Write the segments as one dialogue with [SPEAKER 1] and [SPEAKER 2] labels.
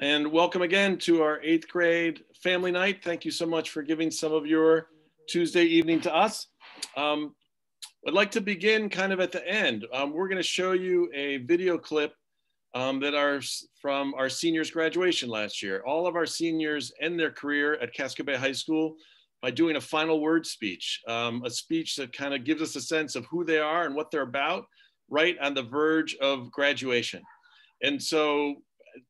[SPEAKER 1] And welcome again to our eighth grade family night. Thank you so much for giving some of your Tuesday evening to us. Um, I'd like to begin kind of at the end. Um, we're going to show you a video clip um, that are from our seniors graduation last year. All of our seniors end their career at Casco Bay High School by doing a final word speech, um, a speech that kind of gives us a sense of who they are and what they're about right on the verge of graduation. And so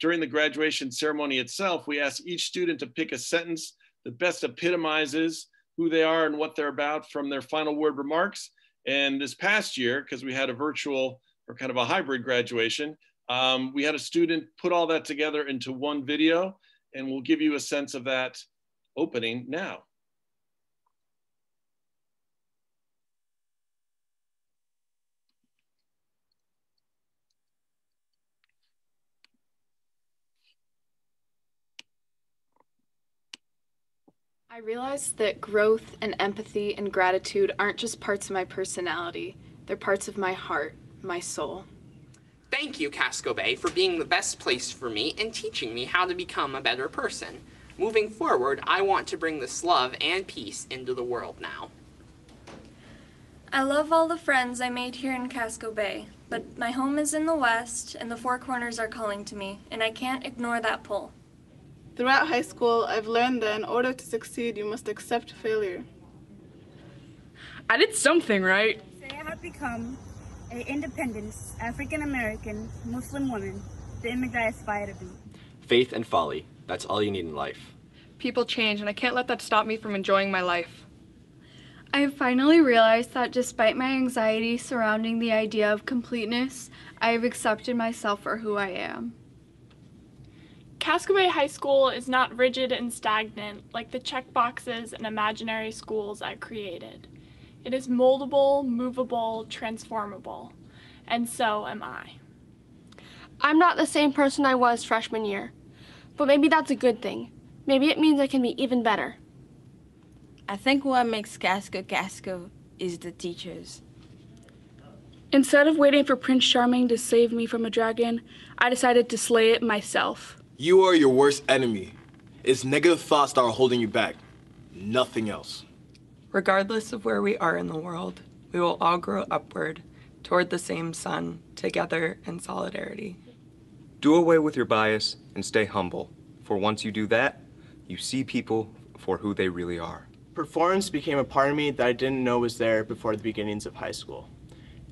[SPEAKER 1] during the graduation ceremony itself, we ask each student to pick a sentence that best epitomizes who they are and what they're about from their final word remarks. And this past year, because we had a virtual or kind of a hybrid graduation, um, we had a student put all that together into one video, and we'll give you a sense of that opening now.
[SPEAKER 2] I realized that growth and empathy and gratitude aren't just parts of my personality, they're parts of my heart, my soul.
[SPEAKER 3] Thank you, Casco Bay, for being the best place for me and teaching me how to become a better person. Moving forward, I want to bring this love and peace into the world now.
[SPEAKER 4] I love all the friends I made here in Casco Bay, but my home is in the West and the Four Corners are calling to me, and I can't ignore that pull.
[SPEAKER 5] Throughout high school, I've learned that in order to succeed, you must accept failure.
[SPEAKER 6] I did something right.
[SPEAKER 7] Say I have become an independent African American Muslim woman, the image I aspire to be.
[SPEAKER 8] Faith and folly. That's all you need in life.
[SPEAKER 6] People change, and I can't let that stop me from enjoying my life.
[SPEAKER 9] I have finally realized that despite my anxiety surrounding the idea of completeness, I have accepted myself for who I am.
[SPEAKER 10] Casco Bay High School is not rigid and stagnant like the checkboxes and imaginary schools I created. It is moldable, movable, transformable, and so am I.
[SPEAKER 11] I'm not the same person I was freshman year, but maybe that's a good thing. Maybe it means I can be even better.
[SPEAKER 12] I think what makes Casco Casco is the teachers.
[SPEAKER 6] Instead of waiting for Prince Charming to save me from a dragon, I decided to slay it myself.
[SPEAKER 13] You are your worst enemy. It's negative thoughts that are holding you back, nothing else.
[SPEAKER 14] Regardless of where we are in the world, we will all grow upward toward the same sun, together in solidarity.
[SPEAKER 15] Do away with your bias and stay humble, for once you do that, you see people for who they really are.
[SPEAKER 16] Performance became a part of me that I didn't know was there before the beginnings of high school,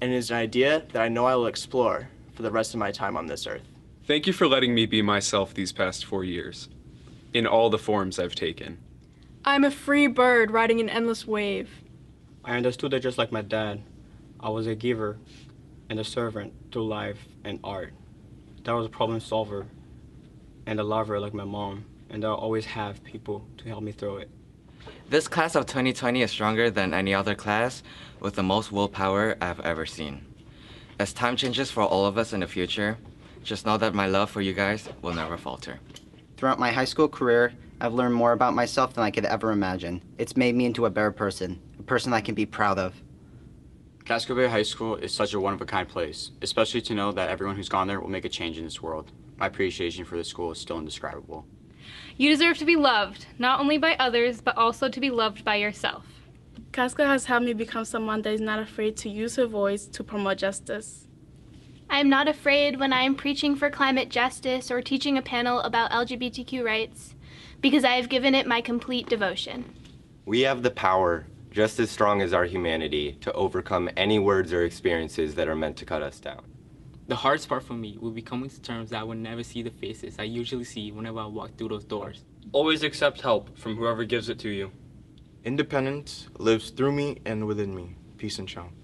[SPEAKER 16] and it is an idea that I know I will explore for the rest of my time on this earth.
[SPEAKER 15] Thank you for letting me be myself these past four years, in all the forms I've taken.
[SPEAKER 6] I'm a free bird riding an endless wave.
[SPEAKER 17] I understood that just like my dad, I was a giver and a servant through life and art. That was a problem solver and a lover like my mom, and I'll always have people to help me through it.
[SPEAKER 18] This class of 2020 is stronger than any other class with the most willpower I've ever seen. As time changes for all of us in the future, just know that my love for you guys will never falter.
[SPEAKER 19] Throughout my high school career, I've learned more about myself than I could ever imagine. It's made me into a better person, a person I can be proud of.
[SPEAKER 20] Casco Bay High School is such a one-of-a-kind place, especially to know that everyone who's gone there will make a change in this world. My appreciation for the school is still indescribable.
[SPEAKER 5] You deserve to be loved, not only by others, but also to be loved by yourself. Casco has helped me become someone that is not afraid to use her voice to promote justice.
[SPEAKER 2] I am not afraid when I am preaching for climate justice or teaching a panel about LGBTQ rights, because I have given it my complete devotion.
[SPEAKER 3] We have the power, just as strong as our humanity, to overcome any words or experiences that are meant to cut us down.
[SPEAKER 11] The hardest part for me will be coming to terms that I would never see the faces I usually see whenever I walk through those doors.
[SPEAKER 8] Always accept help from whoever gives it to you.
[SPEAKER 13] Independence lives through me and within me. Peace and shalom.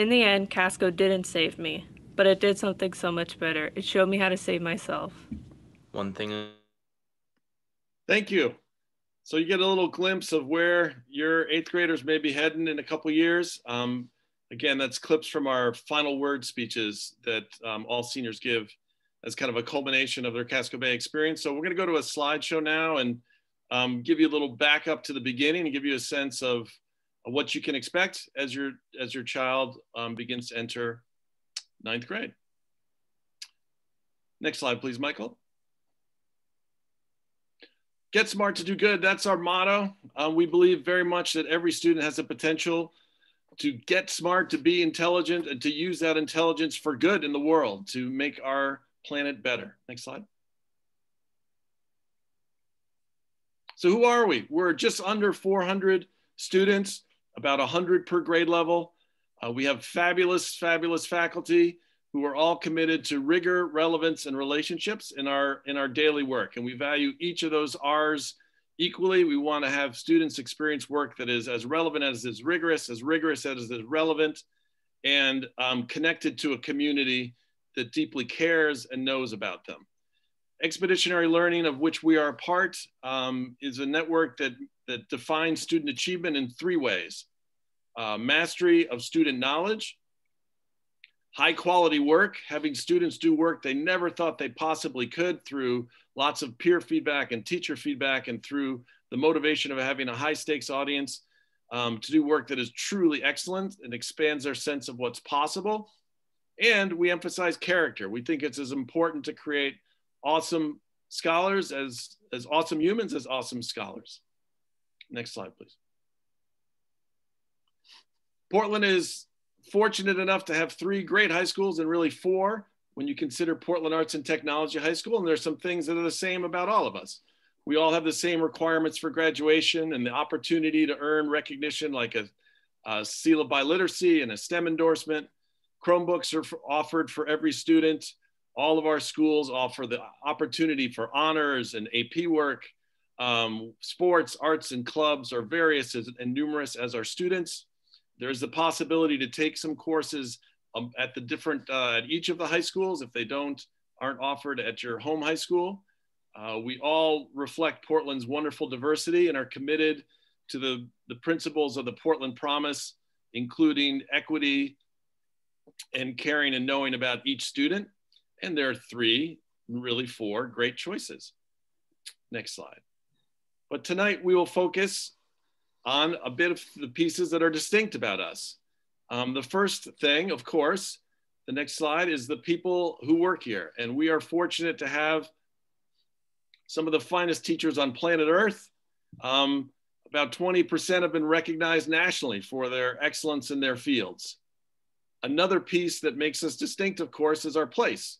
[SPEAKER 1] In the end, Casco didn't save me, but it did something so much better. It showed me how to save myself.
[SPEAKER 8] One thing.
[SPEAKER 1] Thank you. So you get a little glimpse of where your eighth graders may be heading in a couple years. Um, again, that's clips from our final word speeches that um, all seniors give as kind of a culmination of their Casco Bay experience. So we're going to go to a slideshow now and um, give you a little back up to the beginning and give you a sense of what you can expect as your as your child um, begins to enter ninth grade. Next slide, please, Michael. Get smart to do good. That's our motto. Um, we believe very much that every student has the potential to get smart, to be intelligent, and to use that intelligence for good in the world to make our planet better. Next slide. So who are we? We're just under 400 students, about 100 per grade level. Uh, we have fabulous, fabulous faculty who are all committed to rigor, relevance, and relationships in our, in our daily work. And we value each of those R's equally. We want to have students experience work that is as relevant as is rigorous, as rigorous as is relevant, and um, connected to a community that deeply cares and knows about them. Expeditionary Learning, of which we are a part, um, is a network that, that defines student achievement in three ways. Uh, mastery of student knowledge, high quality work, having students do work they never thought they possibly could through lots of peer feedback and teacher feedback and through the motivation of having a high stakes audience um, to do work that is truly excellent and expands their sense of what's possible. And we emphasize character. We think it's as important to create awesome scholars as, as awesome humans as awesome scholars. Next slide, please. Portland is fortunate enough to have three great high schools and really four when you consider Portland Arts and Technology High School. And there's some things that are the same about all of us. We all have the same requirements for graduation and the opportunity to earn recognition like a, a seal of biliteracy and a STEM endorsement. Chromebooks are offered for every student. All of our schools offer the opportunity for honors and AP work. Um, sports, arts, and clubs are various as, and numerous as our students. There's the possibility to take some courses um, at the different, uh, at each of the high schools if they don't, aren't offered at your home high school. Uh, we all reflect Portland's wonderful diversity and are committed to the, the principles of the Portland Promise, including equity and caring and knowing about each student. And there are three, really four great choices. Next slide. But tonight we will focus on a bit of the pieces that are distinct about us. Um, the first thing, of course, the next slide is the people who work here. And we are fortunate to have some of the finest teachers on planet Earth. Um, about 20% have been recognized nationally for their excellence in their fields. Another piece that makes us distinct, of course, is our place.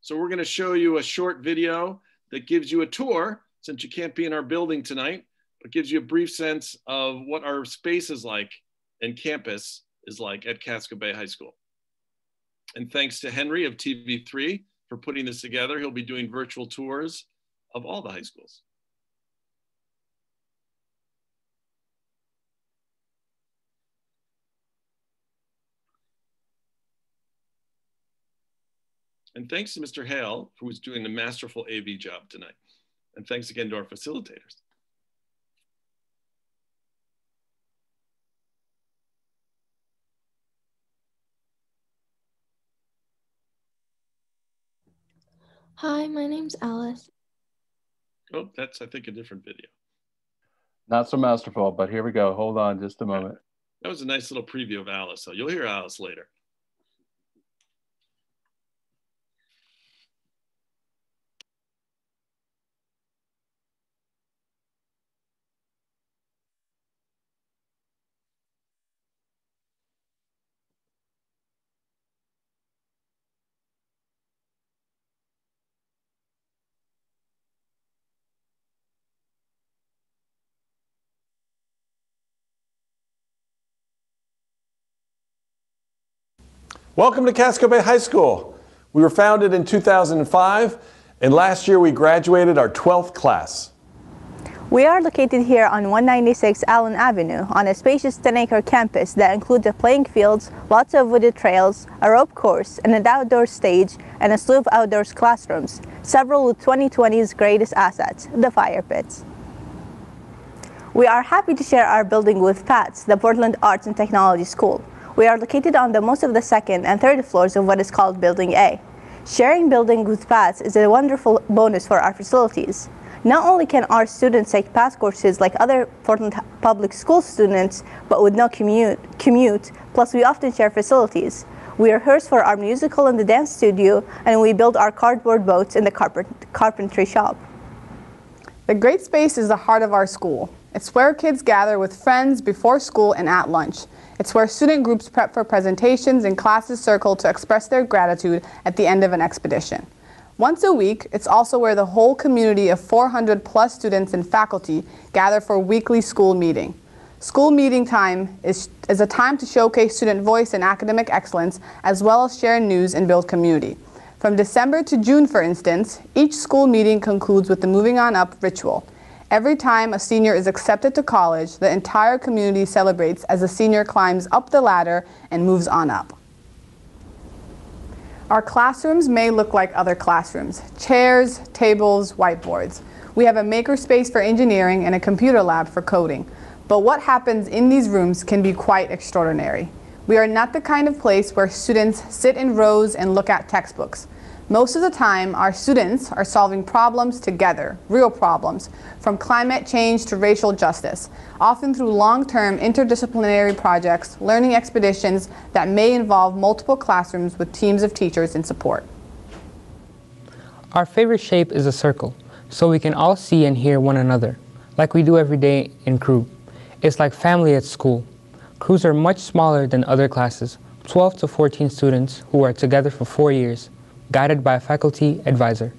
[SPEAKER 1] So we're gonna show you a short video that gives you a tour, since you can't be in our building tonight, but gives you a brief sense of what our space is like and campus is like at Casco Bay High School. And thanks to Henry of TV3 for putting this together. He'll be doing virtual tours of all the high schools. And thanks to Mr. Hale, who is doing the masterful AV job tonight. And thanks again to our facilitators.
[SPEAKER 21] Hi, my name's Alice.
[SPEAKER 1] Oh, that's, I think, a different video.
[SPEAKER 22] Not so masterful, but here we go. Hold on just a moment.
[SPEAKER 1] That was a nice little preview of Alice. So you'll hear Alice later. Welcome to Casco Bay High School. We were founded in 2005, and last year we graduated our 12th class.
[SPEAKER 23] We are located here on 196 Allen Avenue on a spacious 10-acre campus that includes a playing fields, lots of wooded trails, a rope course, and an outdoor stage, and a slew of outdoors classrooms, several of 2020's greatest assets, the fire pits. We are happy to share our building with PATS, the Portland Arts and Technology School. We are located on the most of the second and third floors of what is called Building A. Sharing building with PATS is a wonderful bonus for our facilities. Not only can our students take PATS courses like other Portland public school students, but with no commute, commute, plus we often share facilities.
[SPEAKER 24] We rehearse for our musical in the dance studio, and we build our cardboard boats in the carpent carpentry shop.
[SPEAKER 25] The Great Space is the heart of our school. It's where kids gather with friends before school and at lunch. It's where student groups prep for presentations and classes circle to express their gratitude at the end of an expedition. Once a week, it's also where the whole community of 400 plus students and faculty gather for weekly school meeting. School meeting time is, is a time to showcase student voice and academic excellence, as well as share news and build community. From December to June, for instance, each school meeting concludes with the Moving On Up ritual. Every time a senior is accepted to college, the entire community celebrates as a senior climbs up the ladder and moves on up. Our classrooms may look like other classrooms chairs, tables, whiteboards. We have a makerspace for engineering and a computer lab for coding. But what happens in these rooms can be quite extraordinary. We are not the kind of place where students sit in rows and look at textbooks. Most of the time, our students are solving problems together, real problems, from climate change to racial justice, often through long-term interdisciplinary projects, learning expeditions that may involve multiple classrooms with teams of teachers in support.
[SPEAKER 26] Our favorite shape is a circle, so we can all see and hear one another, like we do every day in crew. It's like family at school. Crews are much smaller than other classes, 12 to 14 students who are together for four years guided by a faculty advisor.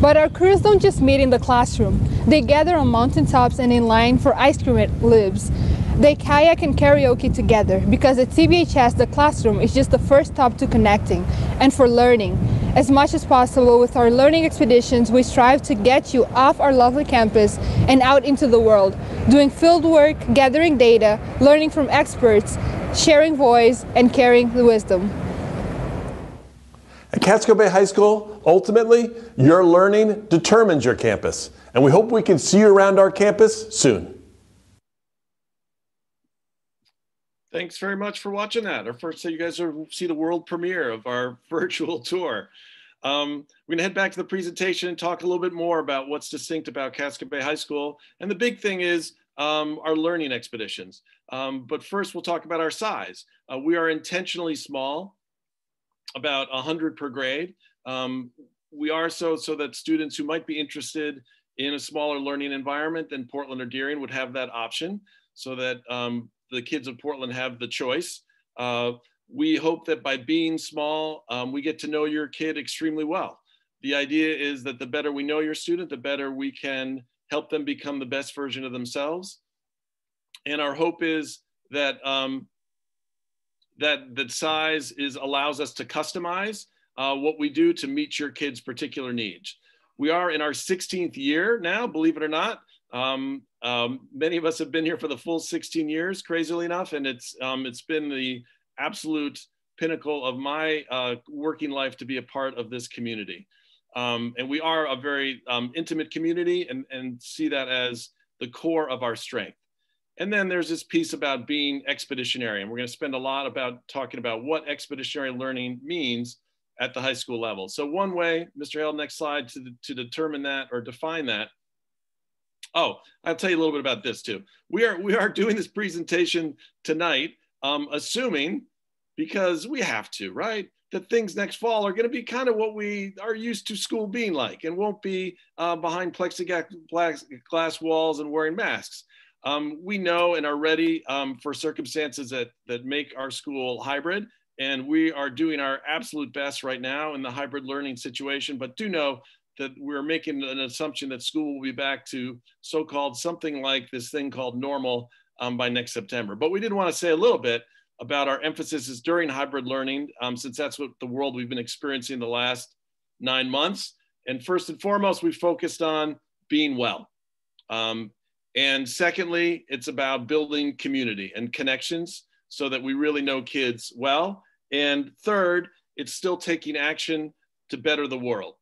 [SPEAKER 27] But our crews don't just meet in the classroom. They gather on mountaintops and in line for ice cream at Libs. They kayak and karaoke together because at CBHS the classroom is just the first stop to connecting and for learning. As much as possible with our learning expeditions, we strive to get you off our lovely campus and out into the world, doing field work, gathering data, learning from experts, sharing voice, and carrying the wisdom.
[SPEAKER 1] At Casco Bay High School, ultimately, your learning determines your campus. And we hope we can see you around our campus soon. Thanks very much for watching that. Our first, so you guys are, see the world premiere of our virtual tour. Um, we're gonna head back to the presentation and talk a little bit more about what's distinct about Casco Bay High School. And the big thing is um, our learning expeditions. Um, but first, we'll talk about our size. Uh, we are intentionally small about 100 per grade. Um, we are so so that students who might be interested in a smaller learning environment than Portland or Deering would have that option so that um, the kids of Portland have the choice. Uh, we hope that by being small, um, we get to know your kid extremely well. The idea is that the better we know your student, the better we can help them become the best version of themselves. And our hope is that um, that that size is allows us to customize uh, what we do to meet your kids' particular needs. We are in our 16th year now, believe it or not. Um, um, many of us have been here for the full 16 years, crazily enough, and it's um, it's been the absolute pinnacle of my uh, working life to be a part of this community. Um, and we are a very um, intimate community and, and see that as the core of our strength. And then there's this piece about being expeditionary. And we're going to spend a lot about talking about what expeditionary learning means at the high school level. So one way, Mr. Hale, next slide, to, to determine that or define that. Oh, I'll tell you a little bit about this too. We are, we are doing this presentation tonight, um, assuming, because we have to, right? That things next fall are going to be kind of what we are used to school being like and won't be uh, behind plexiglass walls and wearing masks. Um, we know and are ready um, for circumstances that, that make our school hybrid. And we are doing our absolute best right now in the hybrid learning situation, but do know that we're making an assumption that school will be back to so-called something like this thing called normal um, by next September. But we did want to say a little bit about our emphasis is during hybrid learning, um, since that's what the world we've been experiencing the last nine months. And first and foremost, we focused on being well. Um, and secondly, it's about building community and connections so that we really know kids well. And third, it's still taking action to better the world.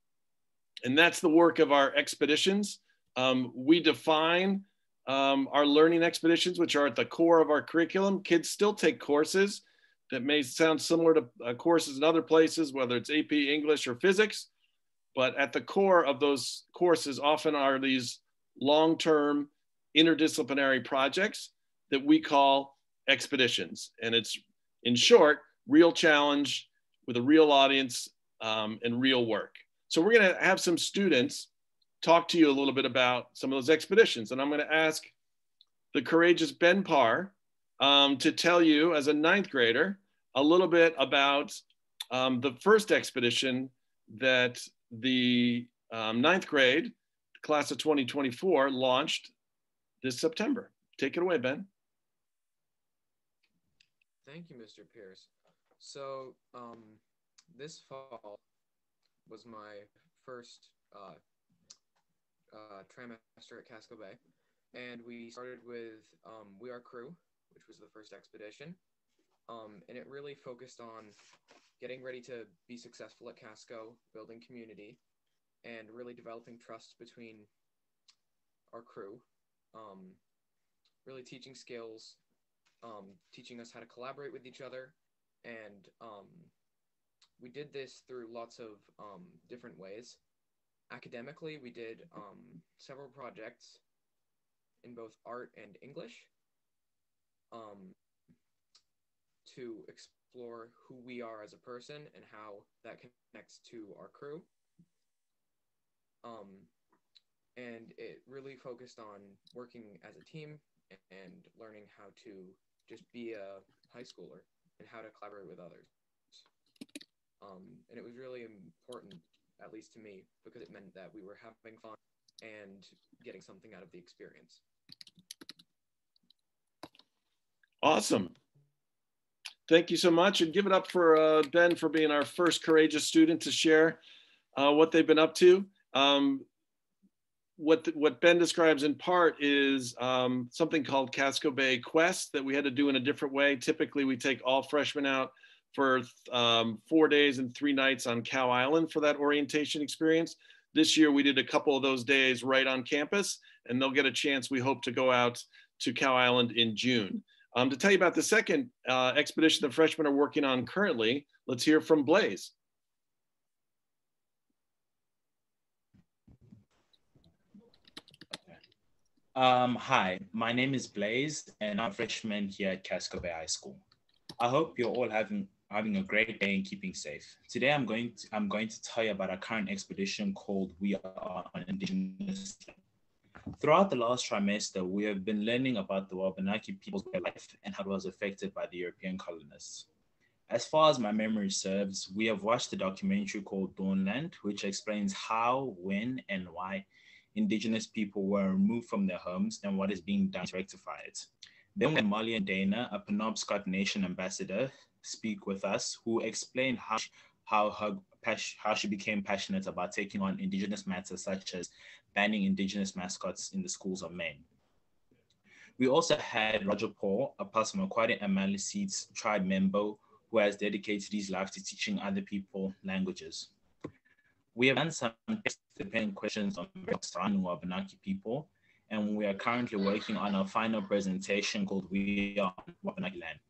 [SPEAKER 1] And that's the work of our expeditions. Um, we define um, our learning expeditions, which are at the core of our curriculum. Kids still take courses that may sound similar to uh, courses in other places, whether it's AP English or physics. But at the core of those courses often are these long-term interdisciplinary projects that we call expeditions. And it's, in short, real challenge with a real audience um, and real work. So we're gonna have some students talk to you a little bit about some of those expeditions. And I'm gonna ask the courageous Ben Parr um, to tell you as a ninth grader a little bit about um, the first expedition that the um, ninth grade class of 2024 launched this September. Take it away, Ben.
[SPEAKER 28] Thank you, Mr. Pierce. So um, this fall was my first uh, uh, trimester at Casco Bay, and we started with um, We Are Crew, which was the first expedition, um, and it really focused on getting ready to be successful at Casco, building community, and really developing trust between our crew, um, really teaching skills, um, teaching us how to collaborate with each other, and um, we did this through lots of um, different ways. Academically, we did um, several projects in both art and English um, to explore who we are as a person and how that connects to our crew. Um, and it really focused on working as a team and learning how to just be a high schooler and how to collaborate with others. Um, and it was really important, at least to me, because it meant that we were having fun and getting something out of the experience.
[SPEAKER 1] Awesome. Thank you so much. And give it up for uh, Ben for being our first courageous student to share uh, what they've been up to. Um, what, the, what Ben describes in part is um, something called Casco Bay Quest that we had to do in a different way. Typically, we take all freshmen out for um, four days and three nights on Cow Island for that orientation experience. This year, we did a couple of those days right on campus, and they'll get a chance, we hope, to go out to Cow Island in June. Um, to tell you about the second uh, expedition the freshmen are working on currently, let's hear from Blaze.
[SPEAKER 29] Um, hi, my name is Blaze, and I'm a freshman here at Casco Bay High School. I hope you're all having having a great day and keeping safe. Today, I'm going to I'm going to tell you about our current expedition called We Are Indigenous. Throughout the last trimester, we have been learning about the Wabanaki people's life and how it was affected by the European colonists. As far as my memory serves, we have watched a documentary called Dawnland, which explains how, when, and why indigenous people were removed from their homes and what is being done to rectify it. Then when Maulian Dana, a Penobscot Nation ambassador, speak with us, who explain how, how, her, how she became passionate about taking on indigenous matters such as banning indigenous mascots in the schools of Maine. We also had Roger Paul, a Passamaquoddy and tribe member who has dedicated his life to teaching other people languages. We have done some dependent questions on surrounding Wabanaki people, and we are currently working on a final presentation called We Are Wabanaki Land.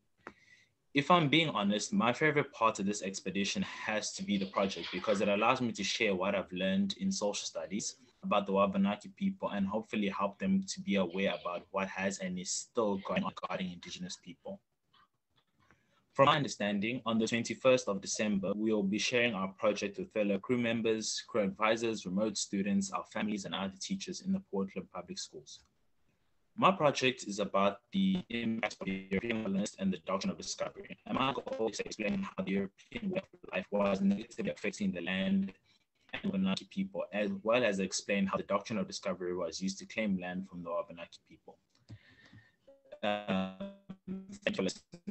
[SPEAKER 29] If I'm being honest, my favorite part of this expedition has to be the project because it allows me to share what I've learned in social studies about the Wabanaki people and hopefully help them to be aware about what has and is still going on regarding Indigenous people. From my understanding, on the 21st of December, we will be sharing our project with fellow crew members, crew advisors, remote students, our families, and other teachers in the Portland Public Schools. My project is about the impact of the European colonists and the doctrine of discovery. And my goal is to explain how the European way of life was negatively affecting the land and the Wabanaki people, as well as explain how the doctrine of discovery was used to claim land from the Wabanaki people. Uh, thank you for listening.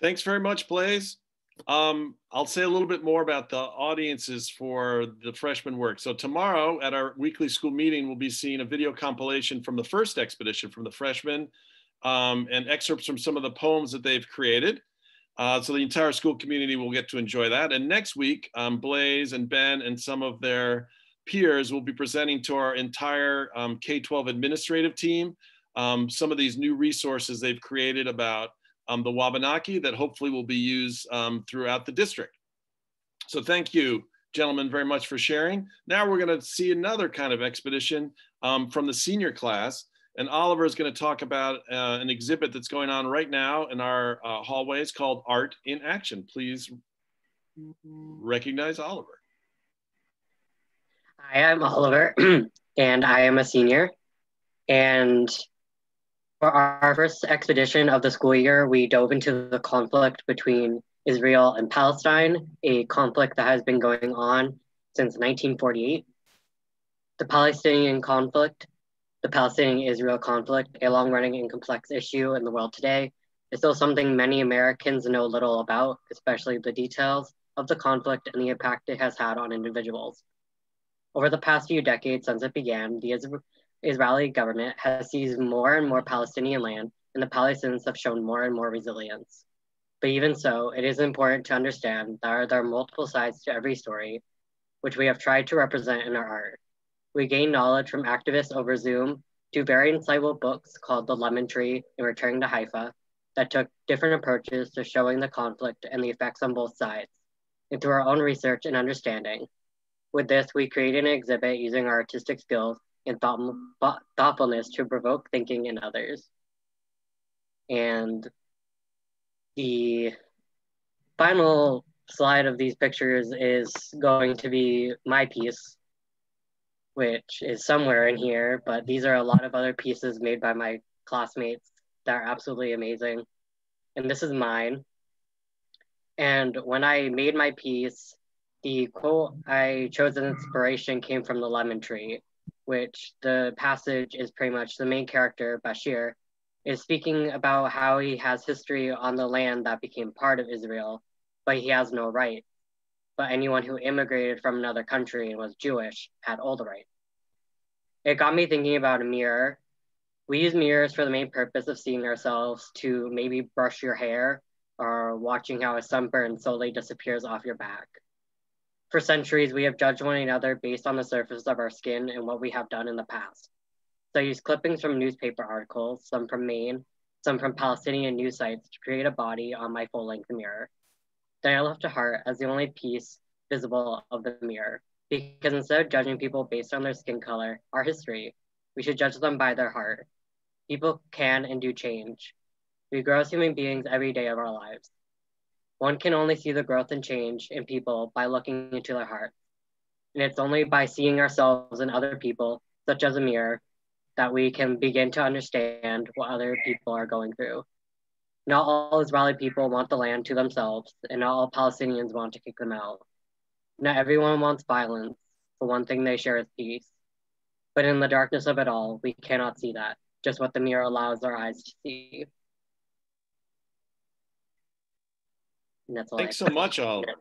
[SPEAKER 1] Thanks very much, Blaze. Um, I'll say a little bit more about the audiences for the freshman work. So tomorrow at our weekly school meeting, we'll be seeing a video compilation from the first expedition from the freshmen um, and excerpts from some of the poems that they've created. Uh, so the entire school community will get to enjoy that. And next week, um, Blaze and Ben and some of their peers will be presenting to our entire um, K-12 administrative team um, some of these new resources they've created about um, the Wabanaki that hopefully will be used um, throughout the district. So thank you, gentlemen, very much for sharing. Now we're gonna see another kind of expedition um, from the senior class. And Oliver is going to talk about uh, an exhibit that's going on right now in our uh, hallways called Art in Action. Please recognize Oliver.
[SPEAKER 30] Hi, I'm Oliver, and I am a senior. And for our first expedition of the school year, we dove into the conflict between Israel and Palestine, a conflict that has been going on since 1948. The Palestinian conflict, the Palestinian Israel conflict, a long running and complex issue in the world today, is still something many Americans know little about, especially the details of the conflict and the impact it has had on individuals. Over the past few decades since it began, the Israeli government has seized more and more Palestinian land, and the Palestinians have shown more and more resilience. But even so, it is important to understand that there are multiple sides to every story, which we have tried to represent in our art. We gain knowledge from activists over Zoom to very insightful books called The Lemon Tree and Returning to Haifa that took different approaches to showing the conflict and the effects on both sides, and through our own research and understanding, with this, we created an exhibit using our artistic skills and thought, thoughtfulness to provoke thinking in others. And the final slide of these pictures is going to be my piece, which is somewhere in here, but these are a lot of other pieces made by my classmates that are absolutely amazing. And this is mine. And when I made my piece, the quote I chose as inspiration came from the lemon tree, which the passage is pretty much the main character, Bashir, is speaking about how he has history on the land that became part of Israel, but he has no right. But anyone who immigrated from another country and was Jewish had all the right. It got me thinking about a mirror. We use mirrors for the main purpose of seeing ourselves to maybe brush your hair or watching how a sunburn slowly disappears off your back. For centuries, we have judged one another based on the surface of our skin and what we have done in the past. So I use clippings from newspaper articles, some from Maine, some from Palestinian news sites to create a body on my full-length mirror. Then I left a heart as the only piece visible of the mirror, because instead of judging people based on their skin color, our history, we should judge them by their heart. People can and do change. We grow as human beings every day of our lives. One can only see the growth and change in people by looking into their heart. And it's only by seeing ourselves and other people, such as a mirror, that we can begin to understand what other people are going through. Not all Israeli people want the land to themselves, and not all Palestinians want to kick them out. Not everyone wants violence, but one thing they share is peace. But in the darkness of it all, we cannot see that, just what the mirror allows our eyes to see.
[SPEAKER 1] That's all Thanks so much, Oliver.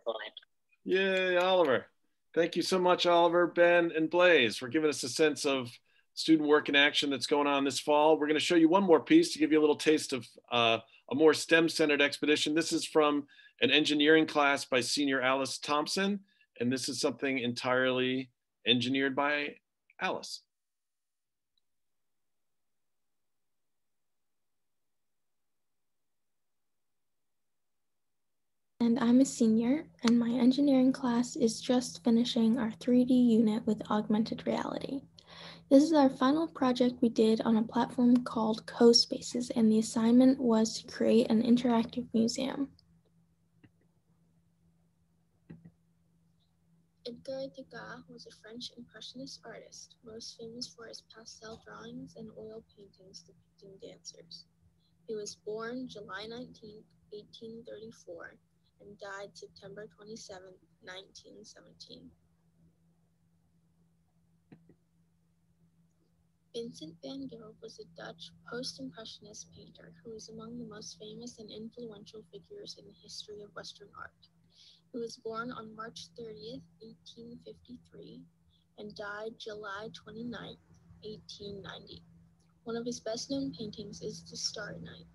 [SPEAKER 1] Yay, Oliver. Thank you so much, Oliver, Ben, and Blaze, for giving us a sense of student work in action that's going on this fall. We're going to show you one more piece to give you a little taste of uh, a more STEM-centered expedition. This is from an engineering class by senior Alice Thompson, and this is something entirely engineered by Alice.
[SPEAKER 31] And I'm a senior, and my engineering class is just finishing our 3D unit with augmented reality. This is our final project we did on a platform called CoSpaces, and the assignment was to create an interactive museum.
[SPEAKER 21] Edgar Degas was a French Impressionist artist, most famous for his pastel drawings and oil paintings depicting dancers. He was born July 19, 1834, and died September 27, 1917. Vincent van Gogh was a Dutch post-impressionist painter who is among the most famous and influential figures in the history of Western art. He was born on March 30, 1853, and died July 29, 1890. One of his best-known paintings is The Starry Night.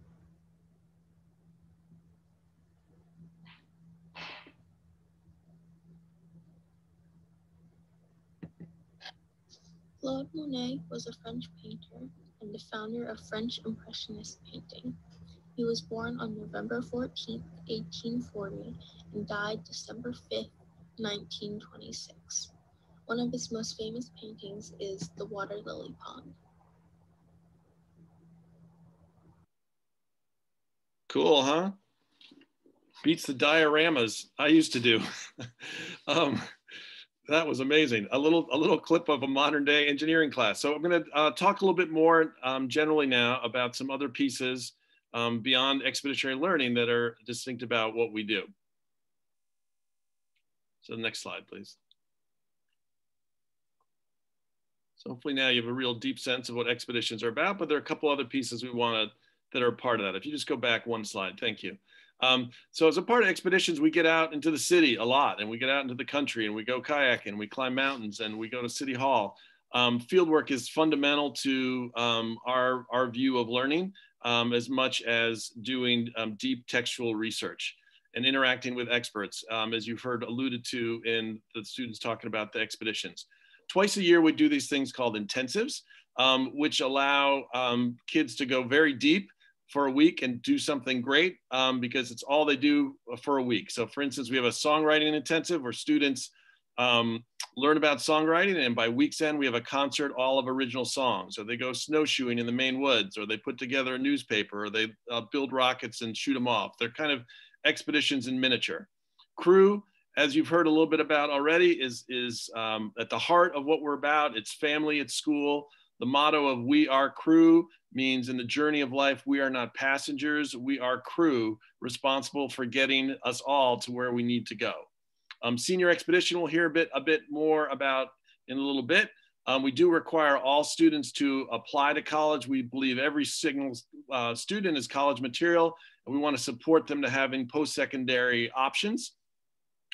[SPEAKER 21] Claude Monet was a French painter and the founder of French Impressionist painting. He was born on November 14, 1840, and died December 5, 1926. One of his most famous paintings is The Water Lily Pond.
[SPEAKER 1] Cool, huh? Beats the dioramas I used to do. um, that was amazing. A little, a little clip of a modern day engineering class. So I'm going to uh, talk a little bit more um, generally now about some other pieces um, beyond expeditionary learning that are distinct about what we do. So next slide, please. So hopefully now you have a real deep sense of what expeditions are about, but there are a couple other pieces we want to that are part of that. If you just go back one slide, thank you. Um, so as a part of expeditions, we get out into the city a lot and we get out into the country and we go kayaking, we climb mountains and we go to City Hall. Um, fieldwork is fundamental to um, our, our view of learning um, as much as doing um, deep textual research and interacting with experts, um, as you've heard alluded to in the students talking about the expeditions. Twice a year, we do these things called intensives, which allow kids to go very deep for a week and do something great um, because it's all they do for a week. So, for instance, we have a songwriting intensive where students um, learn about songwriting, and by week's end, we have a concert all of original songs, or they go snowshoeing in the Maine woods, or they put together a newspaper, or they uh, build rockets and shoot them off. They're kind of expeditions in miniature. Crew, as you've heard a little bit about already, is, is um, at the heart of what we're about. It's family, it's school. The motto of We Are Crew means in the journey of life, we are not passengers, we are crew responsible for getting us all to where we need to go. Um, senior expedition, we'll hear a bit, a bit more about in a little bit. Um, we do require all students to apply to college. We believe every single uh, student is college material, and we want to support them to having post-secondary options.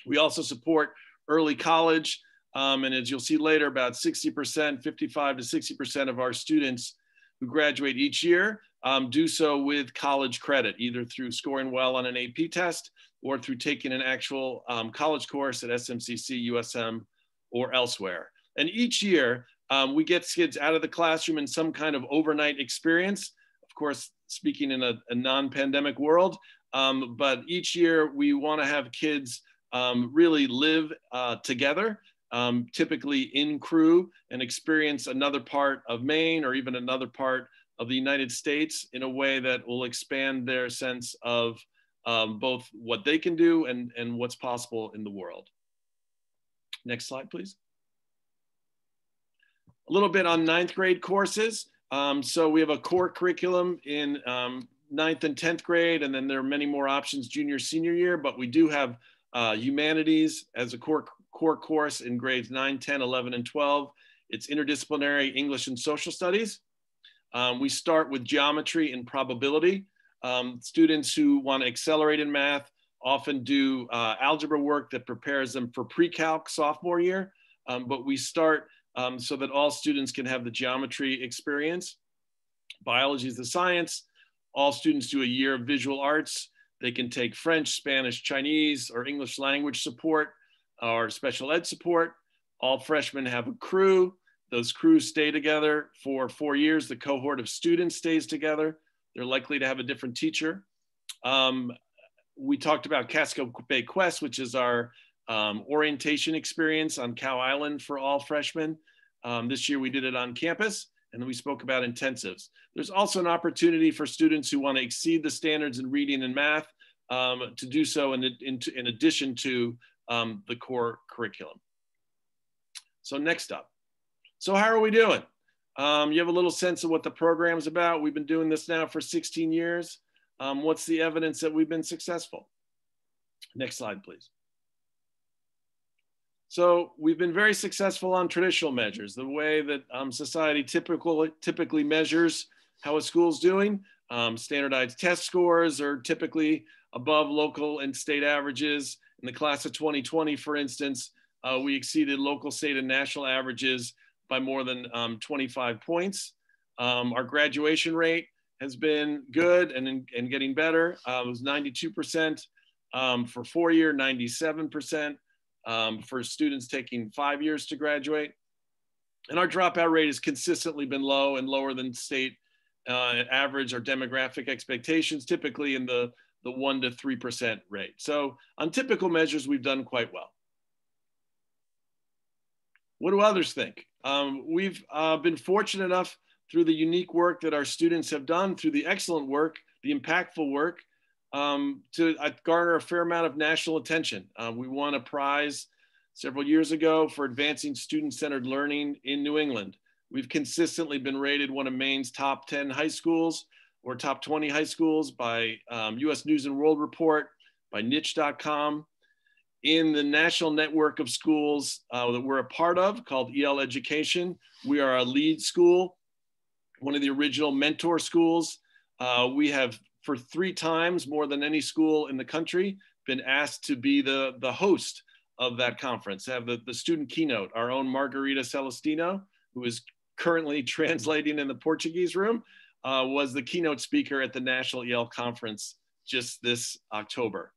[SPEAKER 1] We also support early college, um, and as you'll see later, about 60%, 55 to 60% of our students who graduate each year um, do so with college credit, either through scoring well on an AP test or through taking an actual um, college course at SMCC, USM, or elsewhere. And each year, um, we get kids out of the classroom in some kind of overnight experience. Of course, speaking in a, a non-pandemic world, um, but each year we want to have kids um, really live uh, together um, typically in crew and experience another part of Maine or even another part of the United States in a way that will expand their sense of um, both what they can do and, and what's possible in the world. Next slide, please. A little bit on ninth grade courses. Um, so we have a core curriculum in um, ninth and 10th grade, and then there are many more options junior, senior year, but we do have uh, humanities as a core core course in grades 9, 10, 11, and 12. It's interdisciplinary English and social studies. Um, we start with geometry and probability. Um, students who want to accelerate in math often do uh, algebra work that prepares them for pre-calc sophomore year, um, but we start um, so that all students can have the geometry experience. Biology is the science. All students do a year of visual arts. They can take French, Spanish, Chinese, or English language support our special ed support. All freshmen have a crew. Those crews stay together for four years. The cohort of students stays together. They're likely to have a different teacher. Um, we talked about Casco Bay Quest, which is our um, orientation experience on Cow Island for all freshmen. Um, this year we did it on campus and then we spoke about intensives. There's also an opportunity for students who want to exceed the standards in reading and math um, to do so in, in, in addition to um, the core curriculum. So next up. So how are we doing? Um, you have a little sense of what the program is about. We've been doing this now for 16 years. Um, what's the evidence that we've been successful? Next slide, please. So we've been very successful on traditional measures, the way that um, society typically, typically measures how a school's doing. Um, standardized test scores are typically above local and state averages. In the class of 2020, for instance, uh, we exceeded local, state, and national averages by more than um, 25 points. Um, our graduation rate has been good and, and getting better. Uh, it was 92% um, for four year, 97% um, for students taking five years to graduate. And our dropout rate has consistently been low and lower than state uh, average or demographic expectations, typically in the the 1% to 3% rate. So on typical measures, we've done quite well. What do others think? Um, we've uh, been fortunate enough through the unique work that our students have done, through the excellent work, the impactful work um, to uh, garner a fair amount of national attention. Uh, we won a prize several years ago for advancing student-centered learning in New England. We've consistently been rated one of Maine's top 10 high schools or top 20 high schools by um, US News and World Report, by niche.com, in the national network of schools uh, that we're a part of called EL Education. We are a lead school, one of the original mentor schools. Uh, we have, for three times more than any school in the country, been asked to be the, the host of that conference, have the, the student keynote. Our own Margarita Celestino, who is currently translating in the Portuguese room, uh, was the keynote speaker at the National EL Conference just this October.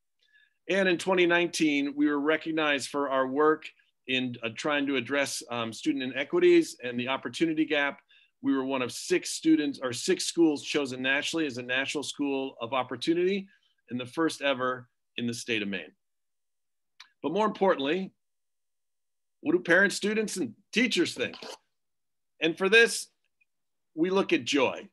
[SPEAKER 1] And in 2019, we were recognized for our work in uh, trying to address um, student inequities and the opportunity gap. We were one of six students or six schools chosen nationally as a national school of opportunity and the first ever in the state of Maine. But more importantly, what do parents, students, and teachers think? And for this, we look at joy.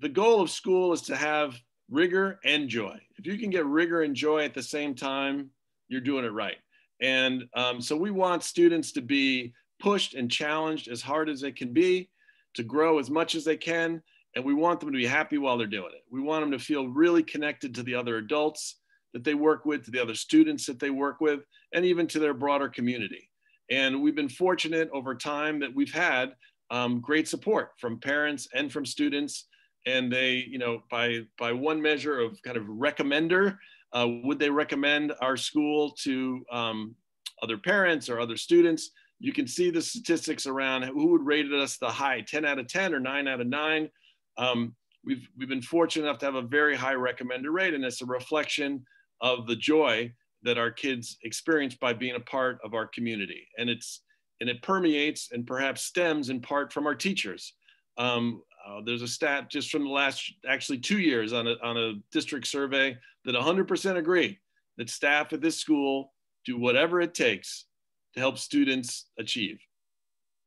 [SPEAKER 1] The goal of school is to have rigor and joy. If you can get rigor and joy at the same time, you're doing it right. And um, so we want students to be pushed and challenged as hard as they can be, to grow as much as they can, and we want them to be happy while they're doing it. We want them to feel really connected to the other adults that they work with, to the other students that they work with, and even to their broader community. And we've been fortunate over time that we've had um, great support from parents and from students and they, you know, by by one measure of kind of recommender, uh, would they recommend our school to um, other parents or other students? You can see the statistics around who would rate us the high, 10 out of 10 or 9 out of 9. Um, we've, we've been fortunate enough to have a very high recommender rate, and it's a reflection of the joy that our kids experience by being a part of our community. And it's and it permeates and perhaps stems in part from our teachers. Um, uh, there's a stat just from the last actually two years on a, on a district survey that 100% agree that staff at this school do whatever it takes to help students achieve.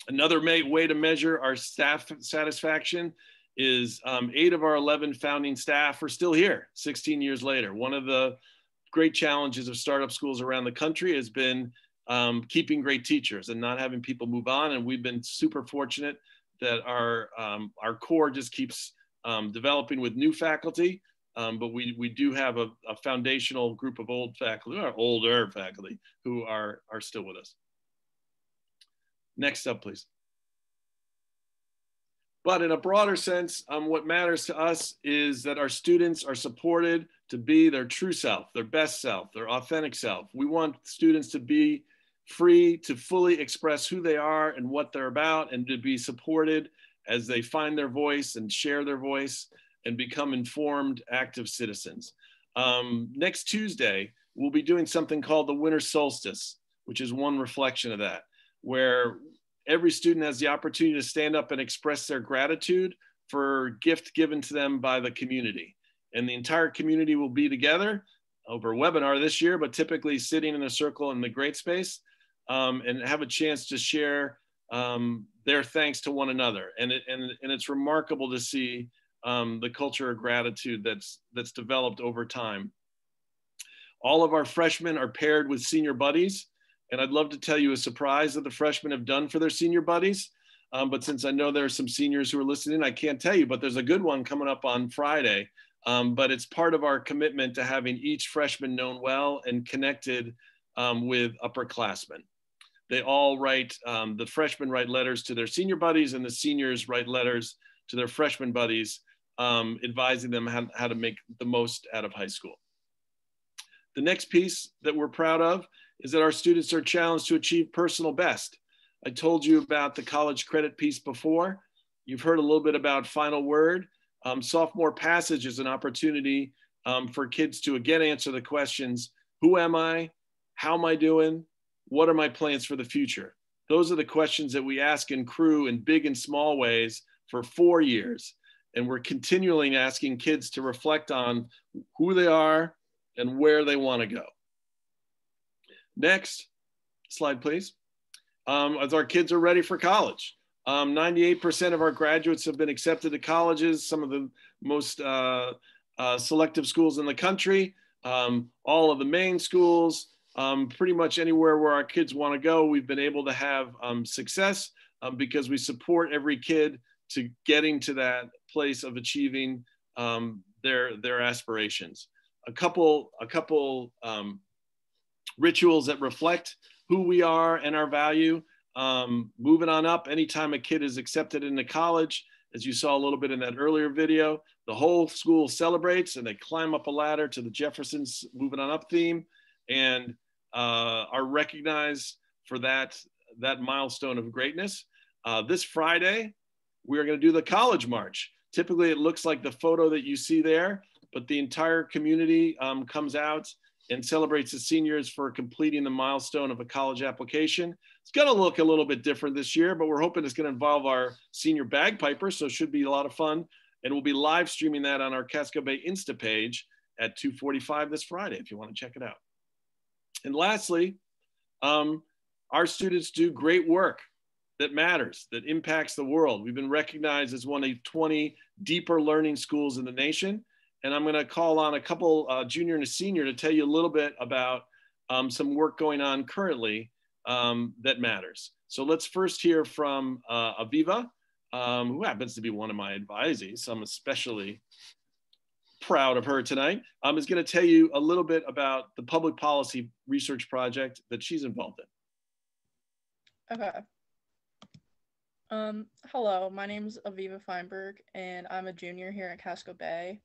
[SPEAKER 1] Another way to measure our staff satisfaction is um, eight of our 11 founding staff are still here 16 years later. One of the great challenges of startup schools around the country has been um, keeping great teachers and not having people move on. And we've been super fortunate that our, um, our core just keeps um, developing with new faculty. Um, but we, we do have a, a, foundational group of old faculty, or older faculty, who are, are still with us. Next up, please. But in a broader sense, um, what matters to us is that our students are supported to be their true self, their best self, their authentic self. We want students to be free to fully express who they are and what they're about and to be supported as they find their voice and share their voice and become informed, active citizens. Um, next Tuesday, we'll be doing something called the Winter Solstice, which is one reflection of that, where every student has the opportunity to stand up and express their gratitude for gift given to them by the community. And the entire community will be together over a webinar this year, but typically sitting in a circle in the great space um, and have a chance to share um, their thanks to one another. And, it, and, and it's remarkable to see um, the culture of gratitude that's, that's developed over time. All of our freshmen are paired with senior buddies. And I'd love to tell you a surprise that the freshmen have done for their senior buddies. Um, but since I know there are some seniors who are listening, I can't tell you, but there's a good one coming up on Friday. Um, but it's part of our commitment to having each freshman known well and connected um, with upperclassmen they all write, um, the freshmen write letters to their senior buddies and the seniors write letters to their freshman buddies, um, advising them how, how to make the most out of high school. The next piece that we're proud of is that our students are challenged to achieve personal best. I told you about the college credit piece before. You've heard a little bit about final word. Um, sophomore passage is an opportunity um, for kids to again answer the questions, who am I? How am I doing? What are my plans for the future? Those are the questions that we ask in crew in big and small ways for four years. And we're continually asking kids to reflect on who they are and where they want to go. Next slide, please. Um, as our kids are ready for college. 98% um, of our graduates have been accepted to colleges, some of the most uh, uh, selective schools in the country, um, all of the Maine schools, um, pretty much anywhere where our kids want to go, we've been able to have um, success um, because we support every kid to getting to that place of achieving um, their their aspirations. A couple a couple um, rituals that reflect who we are and our value. Um, moving on up, anytime a kid is accepted into college, as you saw a little bit in that earlier video, the whole school celebrates and they climb up a ladder to the Jefferson's moving on up theme and uh, are recognized for that, that milestone of greatness. Uh, this Friday, we are going to do the college march. Typically, it looks like the photo that you see there, but the entire community um, comes out and celebrates the seniors for completing the milestone of a college application. It's going to look a little bit different this year, but we're hoping it's going to involve our senior bagpiper, so it should be a lot of fun. And we'll be live streaming that on our Casco Bay Insta page at 2:45 this Friday if you want to check it out. And lastly, um, our students do great work that matters, that impacts the world. We've been recognized as one of 20 deeper learning schools in the nation. And I'm gonna call on a couple uh, junior and a senior to tell you a little bit about um, some work going on currently um, that matters. So let's first hear from uh, Aviva, um, who happens to be one of my advisees. I'm especially proud of her tonight, um, is going to tell you a little bit about the public policy research project that she's involved
[SPEAKER 32] in. Okay. Um, hello, my name is Aviva Feinberg, and I'm a junior here at Casco Bay.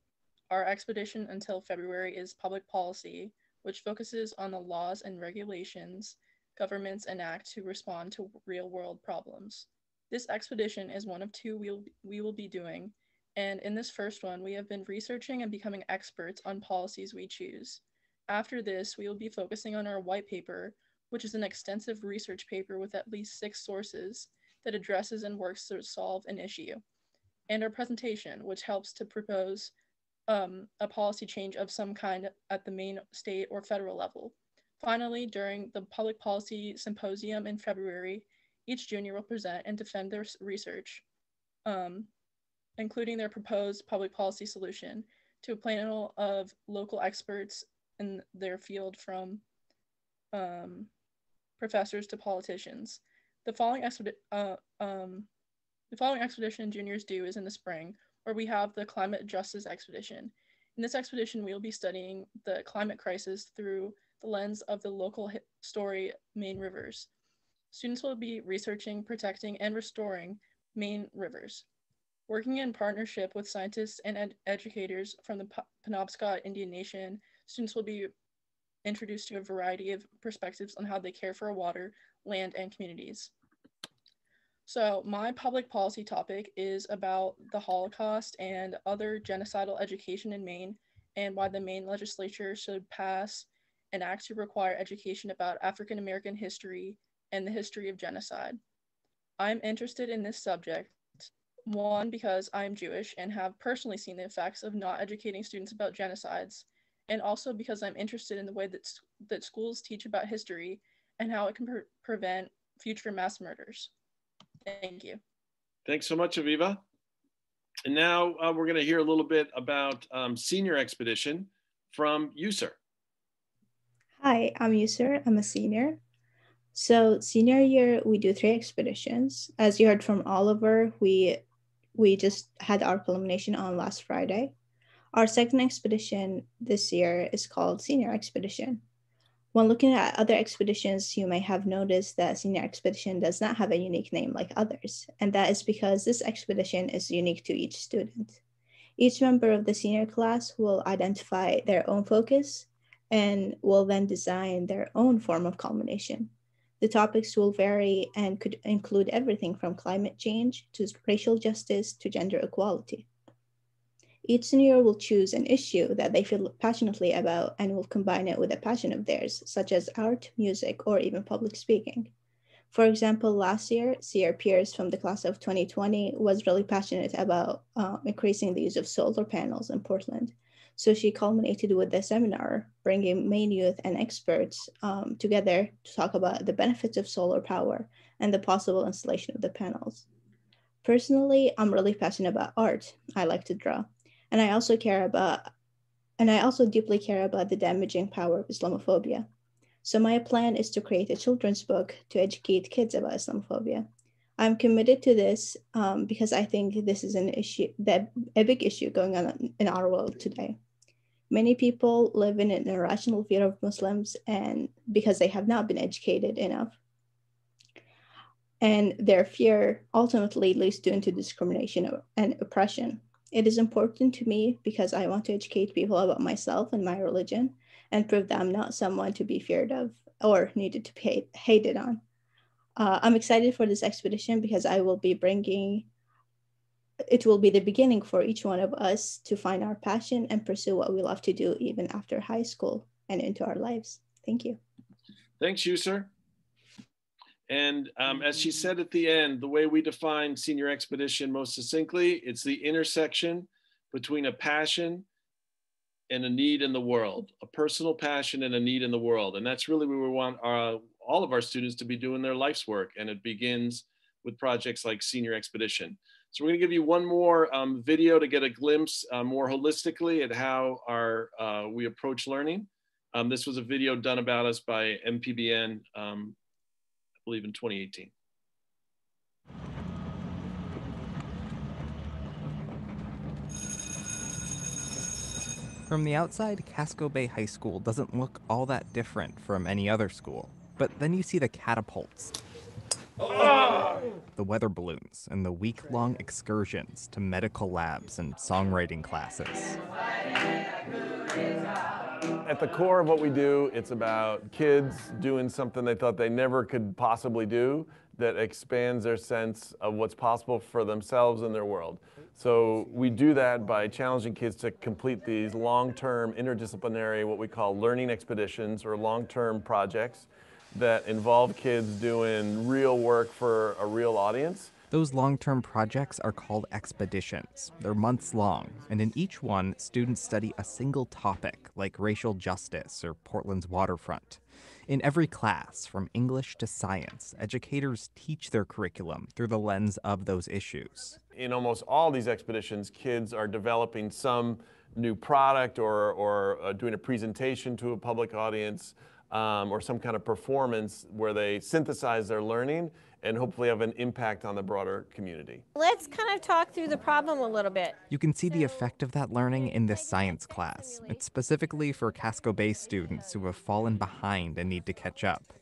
[SPEAKER 32] Our expedition until February is public policy, which focuses on the laws and regulations governments enact to respond to real world problems. This expedition is one of two we'll, we will be doing, and in this first one, we have been researching and becoming experts on policies we choose. After this, we will be focusing on our white paper, which is an extensive research paper with at least six sources that addresses and works to solve an issue, and our presentation, which helps to propose um, a policy change of some kind at the Maine state or federal level. Finally, during the public policy symposium in February, each junior will present and defend their research. Um, including their proposed public policy solution to a panel of local experts in their field from um, professors to politicians. The following, uh, um, the following expedition juniors do is in the spring, where we have the Climate Justice Expedition. In this expedition, we will be studying the climate crisis through the lens of the local story Maine rivers. Students will be researching, protecting, and restoring Maine rivers. Working in partnership with scientists and ed educators from the P Penobscot Indian Nation, students will be introduced to a variety of perspectives on how they care for water, land, and communities. So my public policy topic is about the Holocaust and other genocidal education in Maine and why the Maine legislature should pass an act to require education about African American history and the history of genocide. I'm interested in this subject one, because I'm Jewish and have personally seen the effects of not educating students about genocides, and also because I'm interested in the way that, that schools teach about history and how it can pre prevent future mass murders. Thank you.
[SPEAKER 1] Thanks so much, Aviva. And now uh, we're going to hear a little bit about um, senior expedition from User.
[SPEAKER 24] Hi, I'm User. I'm a senior. So senior year, we do three expeditions. As you heard from Oliver, we we just had our culmination on last Friday. Our second expedition this year is called Senior Expedition. When looking at other expeditions, you may have noticed that Senior Expedition does not have a unique name like others, and that is because this expedition is unique to each student. Each member of the senior class will identify their own focus and will then design their own form of culmination. The topics will vary and could include everything from climate change to racial justice to gender equality. Each senior will choose an issue that they feel passionately about and will combine it with a passion of theirs, such as art, music, or even public speaking. For example, last year, Sierra Pierce from the class of 2020 was really passionate about uh, increasing the use of solar panels in Portland. So she culminated with the seminar, bringing Maine youth and experts um, together to talk about the benefits of solar power and the possible installation of the panels. Personally, I'm really passionate about art. I like to draw. And I also care about And I also deeply care about the damaging power of Islamophobia. So my plan is to create a children's book to educate kids about Islamophobia. I'm committed to this um, because I think this is an issue that a big issue going on in our world today. Many people live in an irrational fear of Muslims and because they have not been educated enough. And their fear ultimately leads to into discrimination and oppression. It is important to me because I want to educate people about myself and my religion and prove that I'm not someone to be feared of or needed to be hated on. Uh, I'm excited for this expedition because I will be bringing it will be the beginning for each one of us to find our passion and pursue what we love to do even after high school and into our lives. Thank you.
[SPEAKER 1] Thanks, you, sir. And um, as she said at the end, the way we define senior expedition most succinctly, it's the intersection between a passion and a need in the world, a personal passion and a need in the world. And that's really where we want our, all of our students to be doing their life's work. And it begins with projects like Senior Expedition. So we're gonna give you one more um, video to get a glimpse uh, more holistically at how our, uh, we approach learning. Um, this was a video done about us by MPBN, um, I believe in 2018.
[SPEAKER 33] From the outside, Casco Bay High School doesn't look all that different from any other school. But then you see the catapults, the weather balloons, and the week long excursions to medical labs and songwriting classes.
[SPEAKER 34] At the core of what we do, it's about kids doing something they thought they never could possibly do that expands their sense of what's possible for themselves and their world. So we do that by challenging kids to complete these long-term interdisciplinary, what we call learning expeditions or long-term projects that involve kids doing real work for a real audience.
[SPEAKER 33] Those long term projects are called expeditions. They're months long, and in each one, students study a single topic, like racial justice or Portland's waterfront. In every class, from English to science, educators teach their curriculum through the lens of those issues.
[SPEAKER 34] In almost all these expeditions, kids are developing some new product or, or uh, doing a presentation to a public audience um, or some kind of performance where they synthesize their learning and hopefully have an impact on the broader community.
[SPEAKER 35] Let's kind of talk through the problem a little bit.
[SPEAKER 33] You can see the effect of that learning in this science class. It's specifically for Casco Bay students who have fallen behind and need to catch up.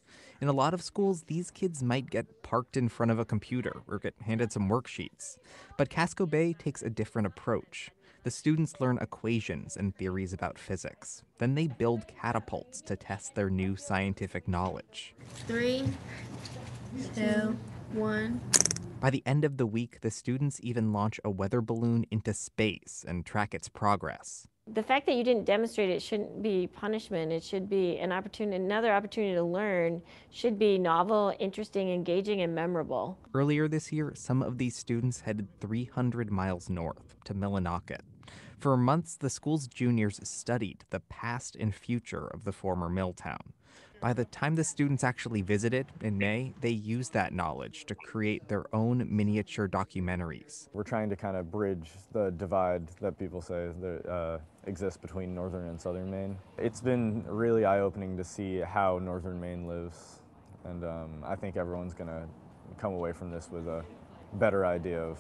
[SPEAKER 33] In a lot of schools, these kids might get parked in front of a computer or get handed some worksheets. But Casco Bay takes a different approach. The students learn equations and theories about physics. Then they build catapults to test their new scientific knowledge.
[SPEAKER 35] Three, two, one.
[SPEAKER 33] By the end of the week, the students even launch a weather balloon into space and track its progress.
[SPEAKER 35] The fact that you didn't demonstrate it shouldn't be punishment. It should be an opportunity, another opportunity to learn. Should be novel, interesting, engaging, and memorable.
[SPEAKER 33] Earlier this year, some of these students headed 300 miles north to Millinocket. For months, the school's juniors studied the past and future of the former mill town. By the time the students actually visited in May, they used that knowledge to create their own miniature documentaries.
[SPEAKER 36] We're trying to kind of bridge the divide that people say that uh, exists between northern and southern Maine. It's been really eye-opening to see how northern Maine lives, and um, I think everyone's going to come away from this with a better idea of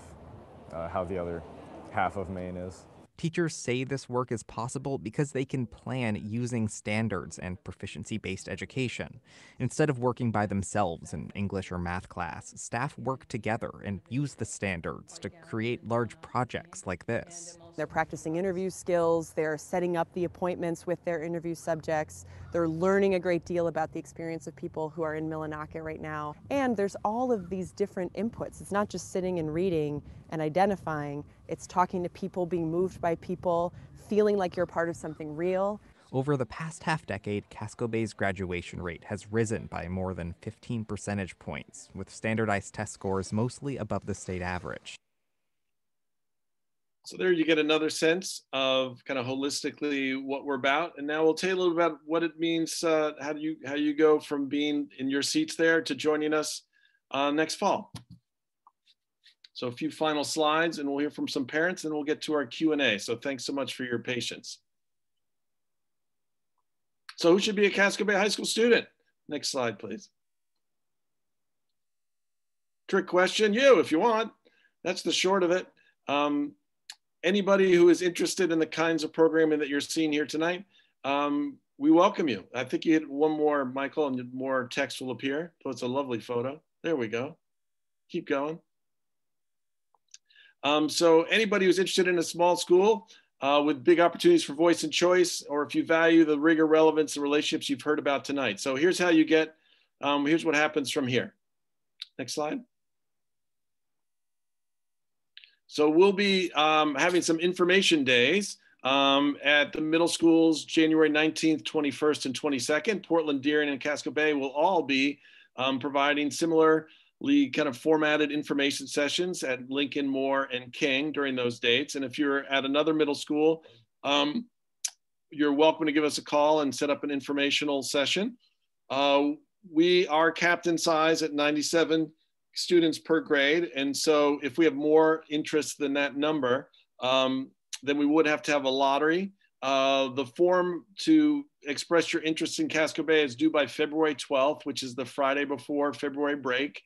[SPEAKER 36] uh, how the other half of Maine is.
[SPEAKER 33] Teachers say this work is possible because they can plan using standards and proficiency based education. Instead of working by themselves in English or math class, staff work together and use the standards to create large projects like this.
[SPEAKER 37] They're practicing interview skills, they're setting up the appointments with their interview subjects, they're learning a great deal about the experience of people who are in Millinocket right now. And there's all of these different inputs. It's not just sitting and reading and identifying, it's talking to people, being moved by people, feeling like you're part of something real.
[SPEAKER 33] Over the past half decade, Casco Bay's graduation rate has risen by more than 15 percentage points, with standardized test scores mostly above the state average.
[SPEAKER 1] So there you get another sense of kind of holistically what we're about. And now we'll tell you a little about what it means. Uh, how do you how you go from being in your seats there to joining us uh, next fall. So a few final slides, and we'll hear from some parents, and we'll get to our Q and A. So thanks so much for your patience. So who should be a Casco Bay High School student? Next slide, please. Trick question, you, if you want. That's the short of it. Um, anybody who is interested in the kinds of programming that you're seeing here tonight, um, we welcome you. I think you hit one more, Michael, and more text will appear. So it's a lovely photo. There we go. Keep going. Um, so anybody who's interested in a small school uh, with big opportunities for voice and choice, or if you value the rigor, relevance, and relationships you've heard about tonight. So here's how you get, um, here's what happens from here. Next slide. So we'll be um, having some information days um, at the middle schools, January 19th, 21st, and 22nd. Portland, Deering, and Casco Bay will all be um, providing similar kind of formatted information sessions at Lincoln, Moore, and King during those dates. And if you're at another middle school, um, you're welcome to give us a call and set up an informational session. Uh, we are capped in size at 97 students per grade. And so if we have more interest than that number, um, then we would have to have a lottery. Uh, the form to express your interest in Casco Bay is due by February 12th, which is the Friday before February break.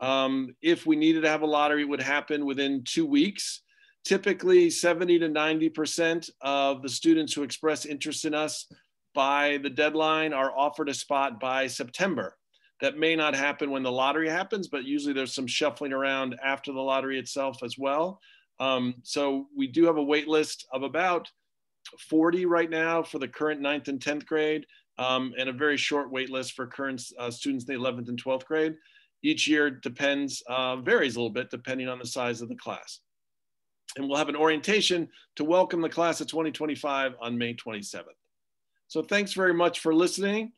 [SPEAKER 1] Um, if we needed to have a lottery, it would happen within two weeks. Typically, 70 to 90% of the students who express interest in us by the deadline are offered a spot by September. That may not happen when the lottery happens, but usually there's some shuffling around after the lottery itself as well. Um, so we do have a wait list of about 40 right now for the current ninth and 10th grade, um, and a very short wait list for current uh, students in the 11th and 12th grade each year depends, uh, varies a little bit depending on the size of the class. And we'll have an orientation to welcome the class of 2025 on May 27th. So thanks very much for listening.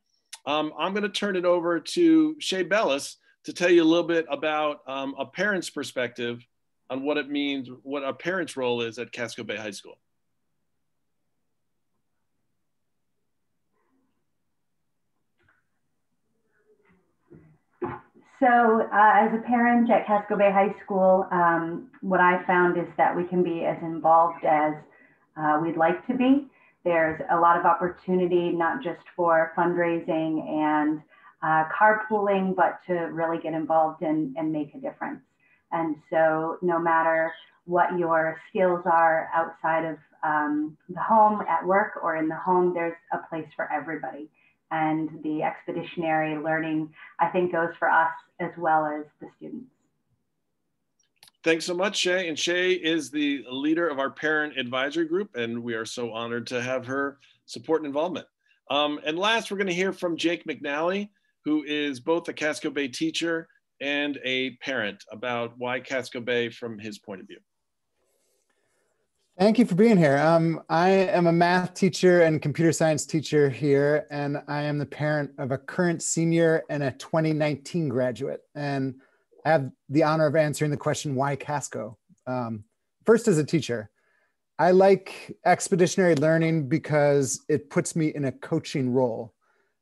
[SPEAKER 1] Um, I'm gonna turn it over to Shay Bellis to tell you a little bit about um, a parent's perspective on what it means, what a parent's role is at Casco Bay High School.
[SPEAKER 38] So, uh, as a parent at Casco Bay High School, um, what I found is that we can be as involved as uh, we'd like to be. There's a lot of opportunity, not just for fundraising and uh, carpooling, but to really get involved and, and make a difference. And so, no matter what your skills are outside of um, the home, at work, or in the home, there's a place for everybody and the expeditionary learning, I think, goes for us as well as the students.
[SPEAKER 1] Thanks so much, Shay. And Shay is the leader of our parent advisory group, and we are so honored to have her support and involvement. Um, and last, we're going to hear from Jake McNally, who is both a Casco Bay teacher and a parent about why Casco Bay from his point of view.
[SPEAKER 39] Thank you for being here. Um, I am a math teacher and computer science teacher here, and I am the parent of a current senior and a 2019 graduate. And I have the honor of answering the question, why Casco? Um, first, as a teacher, I like expeditionary learning because it puts me in a coaching role.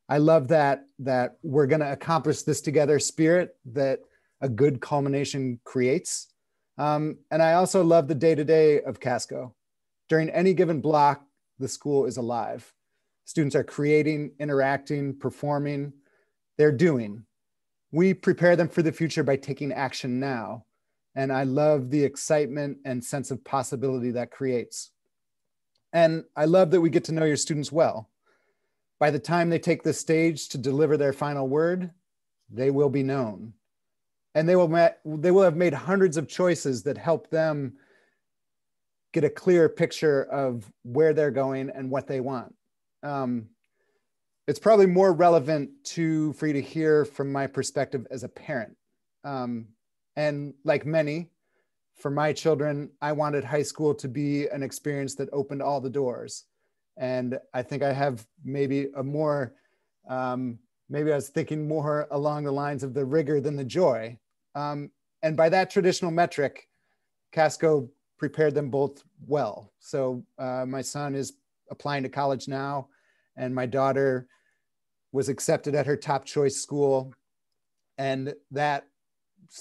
[SPEAKER 39] I love that that we're going to accomplish this together spirit that a good culmination creates. Um, and I also love the day to day of Casco. During any given block, the school is alive. Students are creating, interacting, performing, they're doing. We prepare them for the future by taking action now. And I love the excitement and sense of possibility that creates. And I love that we get to know your students well. By the time they take the stage to deliver their final word, they will be known and they will they will have made hundreds of choices that help them get a clear picture of where they're going and what they want. Um, it's probably more relevant to for you to hear from my perspective as a parent. Um, and like many, for my children, I wanted high school to be an experience that opened all the doors. And I think I have maybe a more, um, maybe I was thinking more along the lines of the rigor than the joy. Um, and by that traditional metric, Casco prepared them both well. So uh, my son is applying to college now, and my daughter was accepted at her top choice school, and that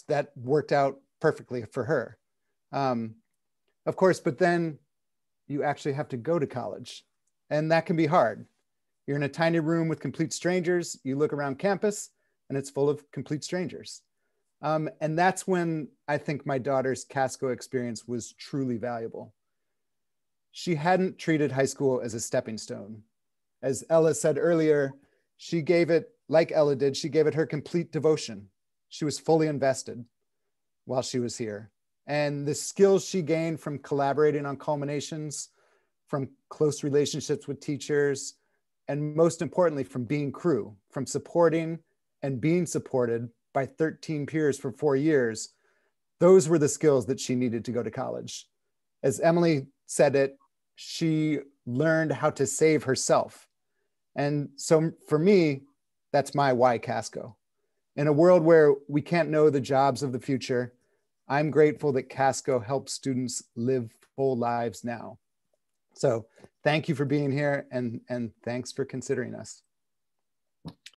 [SPEAKER 39] that worked out perfectly for her. Um, of course, but then you actually have to go to college, and that can be hard. You're in a tiny room with complete strangers. You look around campus and it's full of complete strangers. Um, and that's when I think my daughter's Casco experience was truly valuable. She hadn't treated high school as a stepping stone. As Ella said earlier, she gave it, like Ella did, she gave it her complete devotion. She was fully invested while she was here. And the skills she gained from collaborating on culminations, from close relationships with teachers, and most importantly, from being crew, from supporting and being supported by 13 peers for four years, those were the skills that she needed to go to college. As Emily said it, she learned how to save herself. And so for me, that's my why Casco. In a world where we can't know the jobs of the future, I'm grateful that Casco helps students live full lives now. So thank you for being here and, and thanks for considering us.